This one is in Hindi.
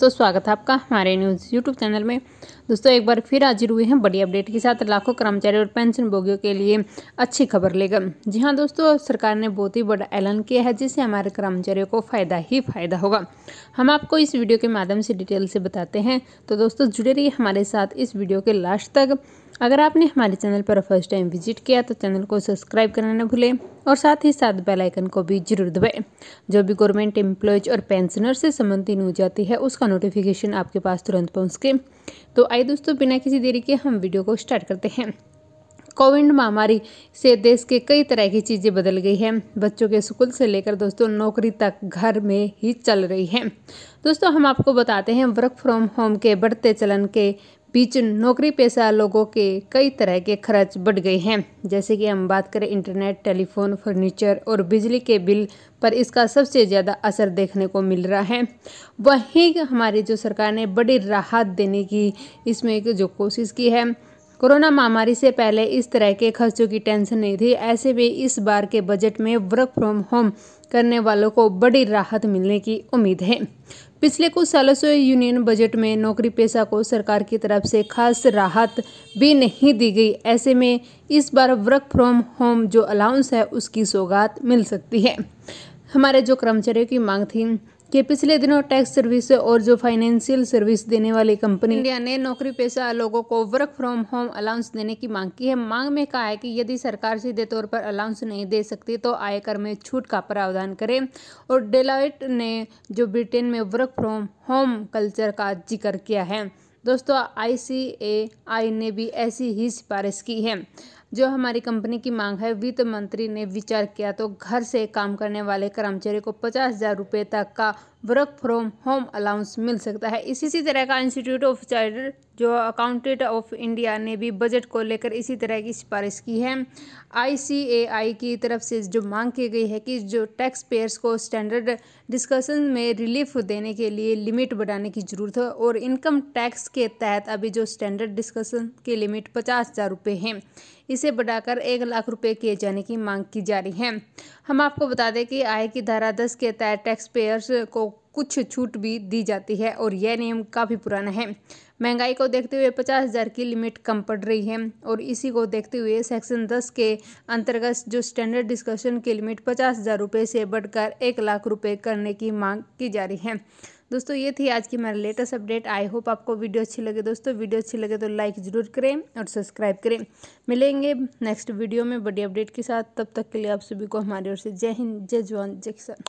दोस्तों, स्वागत है आपका हमारे न्यूज़ यूट्यूब चैनल में। दोस्तों, एक बार फिर हाजिर हुए हैं बड़ी अपडेट के साथ। लाखों कर्मचारी और पेंशन भोगियों के लिए अच्छी खबर लेकर। जी हाँ दोस्तों, सरकार ने बहुत ही बड़ा ऐलान किया है, जिससे हमारे कर्मचारियों को फ़ायदा ही फ़ायदा होगा। हम आपको इस वीडियो के माध्यम से डिटेल से बताते हैं। तो दोस्तों, जुड़े रहिए हमारे साथ इस वीडियो के लास्ट तक। अगर आपने हमारे चैनल पर फ़र्स्ट टाइम विज़िट किया तो चैनल को सब्सक्राइब करना न भूलें और साथ ही साथ बेल आइकन को भी ज़रूर दबाएँ। जो भी गवर्नमेंट एम्प्लॉयज़ और पेंशनर से संबंधित न्यूज़ आती है, उसका नोटिफिकेशन आपके पास तुरंत पहुँच के तो आइए दोस्तों, बिना किसी देरी के हम वीडियो को स्टार्ट करते हैं। कोविड महामारी से देश के कई तरह की चीज़ें बदल गई हैं। बच्चों के स्कूल से लेकर दोस्तों, नौकरी तक घर में ही चल रही है। दोस्तों, हम आपको बताते हैं वर्क फ्रॉम होम के बढ़ते चलन के बीच नौकरी पेशा लोगों के कई तरह के खर्च बढ़ गए हैं। जैसे कि हम बात करें इंटरनेट, टेलीफोन, फर्नीचर और बिजली के बिल पर इसका सबसे ज़्यादा असर देखने को मिल रहा है। वहीं हमारी जो सरकार ने बड़ी राहत देने की इसमें जो कोशिश की है, कोरोना महामारी से पहले इस तरह के खर्चों की टेंशन नहीं थी। ऐसे में इस बार के बजट में वर्क फ्रॉम होम करने वालों को बड़ी राहत मिलने की उम्मीद है। पिछले कुछ सालों से यूनियन बजट में नौकरी पेशा को सरकार की तरफ़ से खास राहत भी नहीं दी गई। ऐसे में इस बार वर्क फ्रॉम होम जो अलाउंस है, उसकी सौगात मिल सकती है। हमारे जो कर्मचारियों की मांग थी कि पिछले दिनों टैक्स सर्विस और जो फाइनेंशियल सर्विस देने वाली कंपनी इंडिया ने नौकरी पेशा लोगों को वर्क फ्रॉम होम अलाउंस देने की मांग की है। मांग में कहा है कि यदि सरकार सीधे तौर पर अलाउंस नहीं दे सकती तो आयकर में छूट का प्रावधान करें। और डेलाइट ने जो ब्रिटेन में वर्क फ्रॉम होम कल्चर का ज़िक्र किया है। दोस्तों, आईसीएआई ने भी ऐसी ही सिफारिश की है। जो हमारी कंपनी की मांग है, वित्त मंत्री ने विचार किया तो घर से काम करने वाले कर्मचारी को पचास हज़ार रुपये तक का वर्क फ्रॉम होम अलाउंस मिल सकता है। इसी इसी तरह का इंस्टीट्यूट ऑफ़ चार्टर जो अकाउंटेंट ऑफ़ इंडिया ने भी बजट को लेकर इसी तरह की सिफारिश की है। आईसीएआई की तरफ़ से जो मांग की गई है कि जो टैक्स पेयर्स को स्टैंडर्ड डिस्कशन में रिलीफ देने के लिए लिमिट बढ़ाने की ज़रूरत है और इनकम टैक्स के तहत अभी जो स्टैंडर्ड डिस्कशन की लिमिट पचास हज़ार रुपये है, इसे बढ़ाकर एक लाख रुपए किए जाने की मांग की जा रही है। हम आपको बता दें कि आय की धारा दस के तहत टैक्स पेयर्स को कुछ छूट भी दी जाती है और यह नियम काफ़ी पुराना है। महँगाई को देखते हुए पचास हज़ार की लिमिट कम पड़ रही है और इसी को देखते हुए सेक्शन दस के अंतर्गत जो स्टैंडर्ड डिस्कशन की लिमिट पचास हज़ार रुपये से बढ़कर एक लाख रुपये करने की मांग की जा रही है। दोस्तों, ये थी आज की हमारी लेटेस्ट अपडेट। आई होप आपको वीडियो अच्छी लगे। दोस्तों, वीडियो अच्छी लगे तो लाइक ज़रूर करें और सब्सक्राइब करें। मिलेंगे नेक्स्ट वीडियो में बड़ी अपडेट के साथ। तब तक के लिए आप सभी को हमारी ओर से जय हिंद, जय जवान, जय किसान।